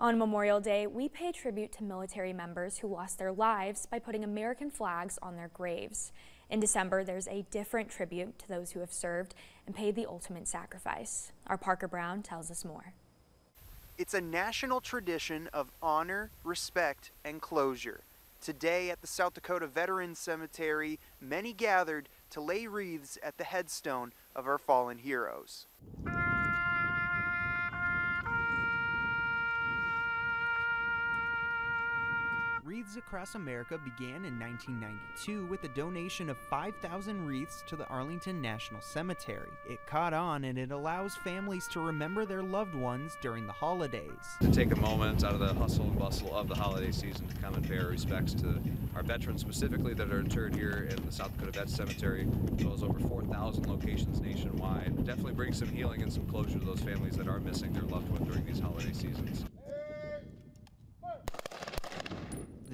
On Memorial Day, we pay tribute to military members who lost their lives by putting American flags on their graves. In December, there's a different tribute to those who have served and paid the ultimate sacrifice. Our Parker Brown tells us more. It's a national tradition of honor, respect, and closure. Today at the South Dakota Veterans Cemetery, many gathered to lay wreaths at the headstone of our fallen heroes. Wreaths Across America began in 1992 with a donation of 5,000 wreaths to the Arlington National Cemetery. It caught on and it allows families to remember their loved ones during the holidays. To take a moment out of the hustle and bustle of the holiday season to come and pay our respects to our veterans specifically that are interred here in the South Dakota Vet Cemetery, as well as over 4,000 locations nationwide. Definitely brings some healing and some closure to those families that are missing their loved one during these holiday seasons.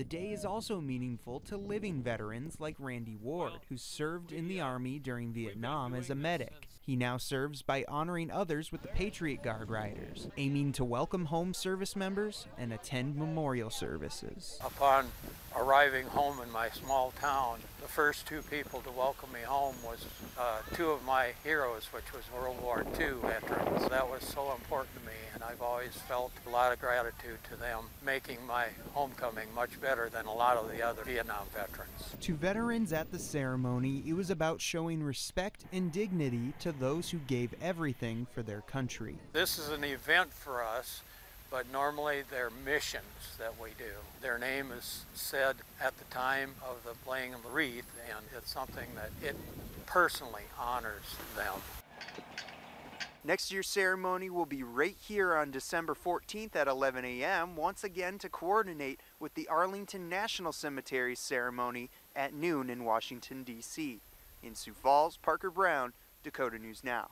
The day is also meaningful to living veterans like Randy Ward, who served in the Army during Vietnam as a medic. He now serves by honoring others with the Patriot Guard Riders, aiming to welcome home service members and attend memorial services. Upon arriving home in my small town, the first two people to welcome me home was uh, two of my heroes, which was World War II veterans. That was so important to me, and I've always felt a lot of gratitude to them, making my homecoming much better than a lot of the other Vietnam veterans. To veterans at the ceremony, it was about showing respect and dignity to those who gave everything for their country. This is an event for us but normally they're missions that we do. Their name is said at the time of the laying of the wreath, and it's something that it personally honors them. Next year's ceremony will be right here on December 14th at 11 a.m., once again to coordinate with the Arlington National Cemetery ceremony at noon in Washington, D.C. In Sioux Falls, Parker Brown, Dakota News Now.